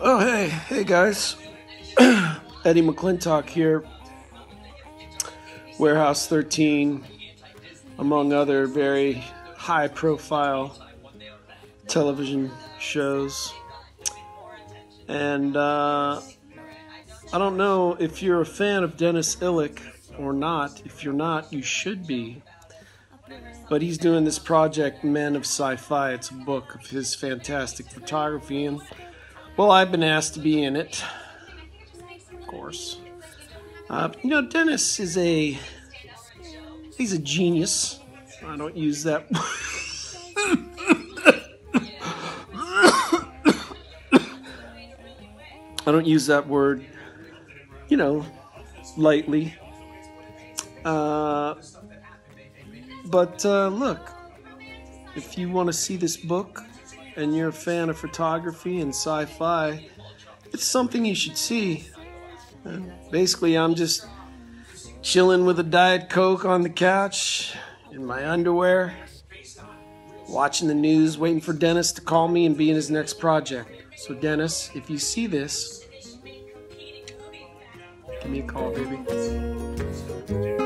Oh, hey, hey guys. Eddie McClintock here. Warehouse 13, among other very high profile television shows. And uh, I don't know if you're a fan of Dennys Ilic or not. If you're not, you should be. But he's doing this project, Men of Sci Fi. It's a book of his fantastic photography. And, well, I've been asked to be in it, of course. Uh, you know, Dennys is a. He's a genius. I don't use that. I don't use that word, you know, lightly. Uh, but uh, look, if you want to see this book and you're a fan of photography and sci fi, it's something you should see. Uh, basically, I'm just chilling with a Diet Coke on the couch in my underwear, watching the news, waiting for Dennys to call me and be in his next project. So, Dennys, if you see this, give me a call, baby.